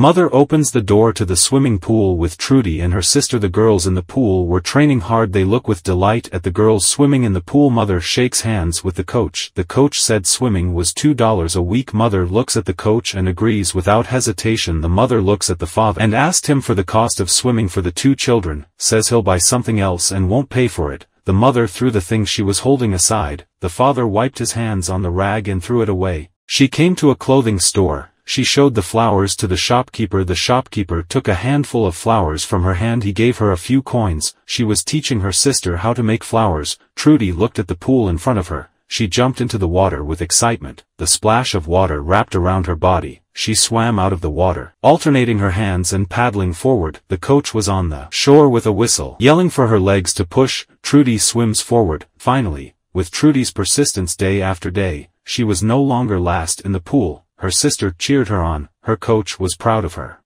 Mother opens the door to the swimming pool with Trudy and her sister. The girls in the pool were training hard. They look with delight at the girls swimming in the pool. Mother shakes hands with the coach. The coach said swimming was $2 a week. Mother looks at the coach and agrees without hesitation. The mother looks at the father and asked him for the cost of swimming for the two children, says he'll buy something else and won't pay for it, the mother threw the thing she was holding aside, the father wiped his hands on the rag and threw it away, she came to a clothing store, she showed the flowers to the shopkeeper the shopkeeper took a handful of flowers from her hand he gave her a few coins, she was teaching her sister how to make flowers, Trudy looked at the pool in front of her, she jumped into the water with excitement, the splash of water wrapped around her body, she swam out of the water, alternating her hands and paddling forward, the coach was on the shore with a whistle, yelling for her legs to push, Trudy swims forward, finally, with Trudy's persistence day after day, she was no longer last in the pool, her sister cheered her on, her coach was proud of her.